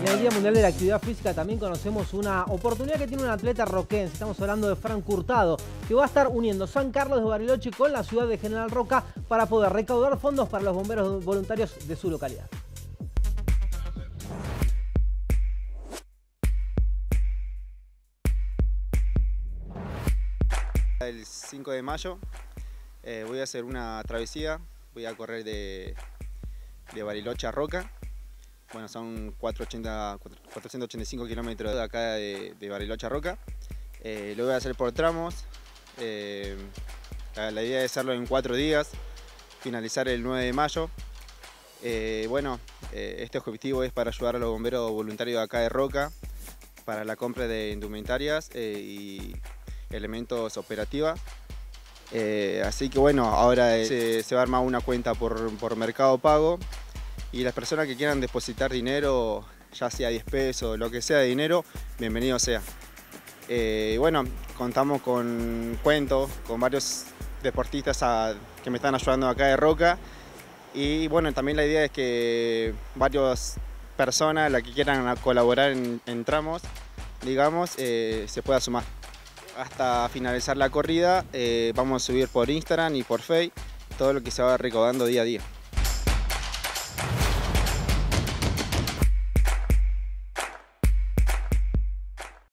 En el Día Mundial de la Actividad Física también conocemos una oportunidad que tiene un atleta roquense. Estamos hablando de Frank Curtado, que va a estar uniendo San Carlos de Bariloche con la ciudad de General Roca para poder recaudar fondos para los bomberos voluntarios de su localidad. El 5 de mayo eh, voy a hacer una travesía, voy a correr de, de Bariloche a Roca. Bueno, son 480, 485 kilómetros de acá de, Bariloche a Roca. Eh, lo voy a hacer por tramos. Eh, la, idea es hacerlo en cuatro días, finalizar el 9 de mayo. bueno, este objetivo es para ayudar a los bomberos voluntarios de acá de Roca para la compra de indumentarias y elementos operativa. Eh, así que bueno, ahora se, va a armar una cuenta por, Mercado Pago y las personas que quieran depositar dinero, ya sea 10 pesos, lo que sea de dinero, bienvenido sea. Eh, bueno, contamos con cuentos, con varios deportistas que me están ayudando acá de Roca y bueno, también la idea es que varias personas, las que quieran colaborar en, tramos, digamos, eh, se pueda sumar hasta finalizar la corrida. Eh, vamos a subir por Instagram y por Facebook todo lo que se va recaudando día a día.